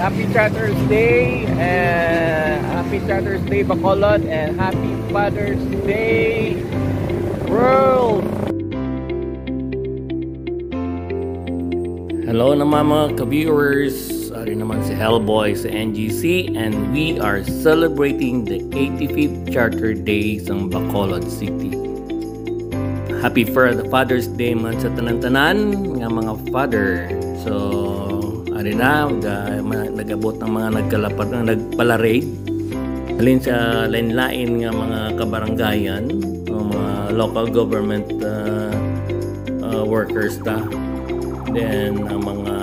Happy Charters Day and Happy Charters Day Bacolod and Happy Father's Day World! Hello naman mga ka-viewers. Ari naman si Hellboy sa NGC and we are celebrating the 85th Charter Day sa Bacolod City. Happy for the Father's Day man sa tanan-tanan nga mga father. So, ari na, nagabot ng mga nagkalapad na nagpalarade. Halin sa lain-lain nga mga kabaranggayan, mga local government uh, uh, workers ta. Then, ang mga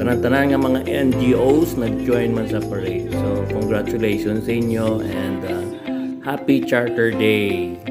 tanan-tanan nga mga NGOs nag-join man sa parade. So, congratulations sa inyo and uh, happy Charter Day!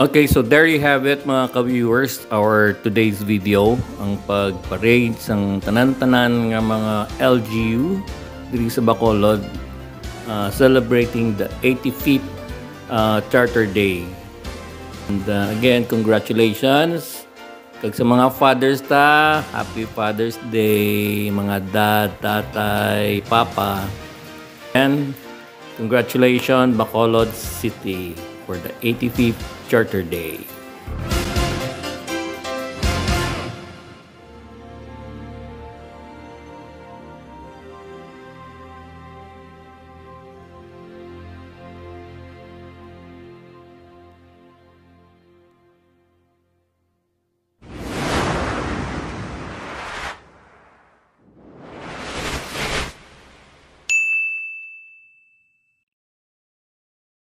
Okay, so there you have it mga ka-viewers, our today's video, ang pagparade sang tanan-tanan nga mga LGU diri sa Bacolod uh, celebrating the 85th uh, Charter Day. And uh, again, congratulations kag sa mga fathers ta, happy Father's Day, mga dad, tatay, papa. And congratulations Bacolod City for the 85th Charter Day.